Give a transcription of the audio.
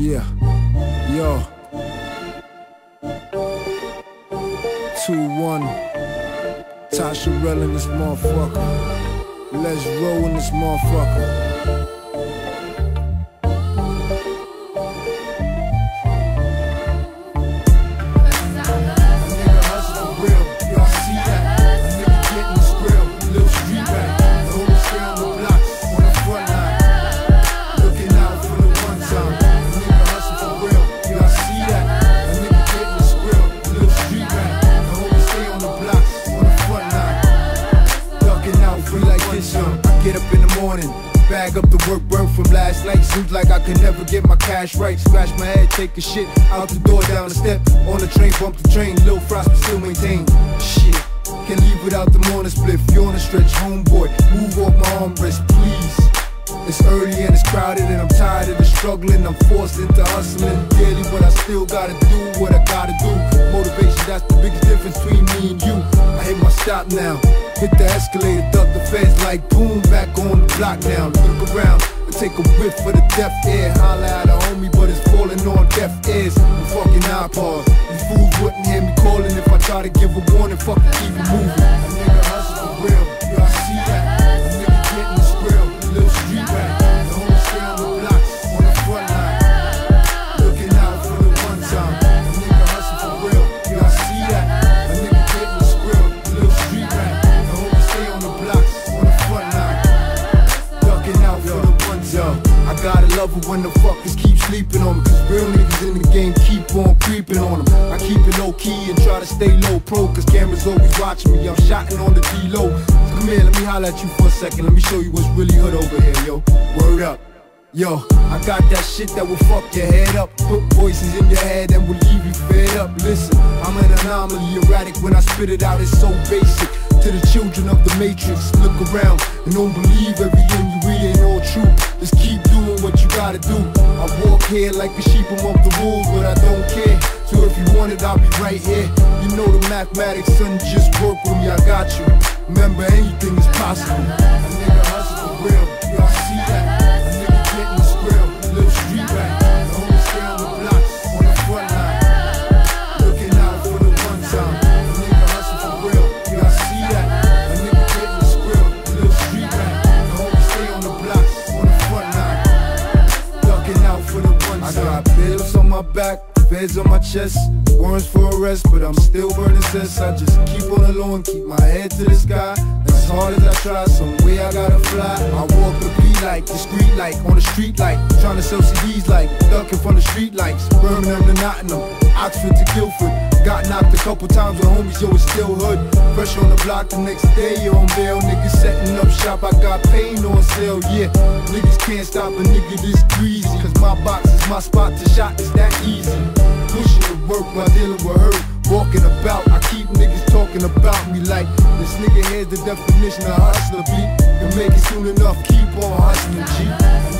Yeah, yo. Two one. Tasha Rell in this motherfucker. Let's roll in this motherfucker. Yo. I get up in the morning. Bag up the work burn from last night. Seems like I could never get my cash right. Scratch my head, take a shit. Out the door, down the step. On the train, bump the train. Lil frost, but still maintain. Shit. Can't leave without the morning split. You on a stretch, homeboy. Move off my armrest, please. It's early and it's crowded and I'm tired of the struggling. I'm forced into hustling daily, but I still gotta do what I gotta do. Motivation, that's the biggest difference between me and you. I hit my stop now. Hit the escalator, duck the feds like boom, back on the block now. Look around and take a whiff for the deaf air. Holla at a homie, but it's falling on deaf ears. I'm fucking iPods. These fools wouldn't hear me calling if I try to give a warning. Fucking keep moving. Love it when the fuckers keep sleeping on me. Cause real niggas in the game keep on creeping on them. I keep it low key and try to stay low pro. Cause cameras always watching me. I'm shotting on the D-low. Come here, let me holler at you for a second. Let me show you what's really hood over here, yo. Word up. Yo, I got that shit that will fuck your head up. Put voices in your head and will leave you fed up. Listen, I'm an anomaly, erratic when I spit it out, it's so basic. To the children of the matrix, look around and don't believe everything you read ain't all true. Just keep doing what you gotta do. I walk here like a sheep among the wolves, but I don't care. So if you want it, I'll be right here. You know the mathematics, son, just work with me, I got you. Remember, anything is possible. A nigga hustle for real, back. Feds on my chest, warrants for arrest, but I'm still burning cess. I just keep on low keep my head to the sky. As hard as I try, some way I gotta fly. I walk the beat like discreet like on the street like trying to sell CDs like ducking from the street lights. Birmingham to Nottingham, Oxford to Guildford. Got knocked a couple times with homies, yo, it's still hood. Fresh on the block the next day, yo, on bail. Niggas setting up shop, I got pain on sale, yeah. Niggas can't stop a nigga this greasy. Cause my box is my spot to shot, it's that easy. Pushing the work while dealing with hurt. Walking about, I keep niggas talking about me like this nigga here's the definition of hustler beat. You make it soon enough, keep on hustling.